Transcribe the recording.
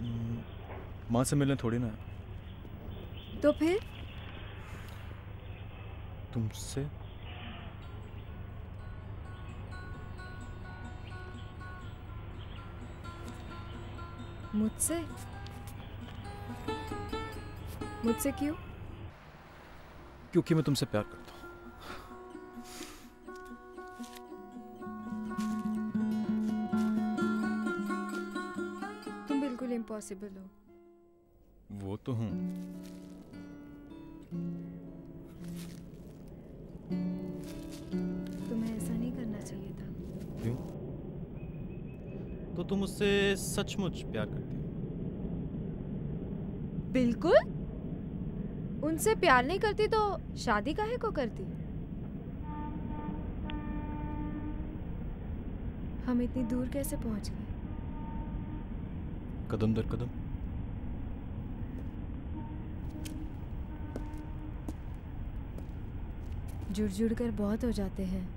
हम्म, माँ से मिलने थोड़ी ना। तो फिर? तुमसे? मुझसे? मुझसे क्यों? क्योंकि मैं तुमसे प्यार करता हूँ। बिल्कुल इम्पॉसिबल हो। वो तो हूँ। तुम्हें ऐसा नहीं करना चाहिए था। क्यों? तो तुम उससे सचमुच प्यार करती हो। बिल्कुल? उनसे प्यार नहीं करती तो शादी काहे को करती? हम इतनी दूर कैसे पहुँच गए? कदम दर कदम। जुड़ जुड़ कर बहुत हो जाते हैं।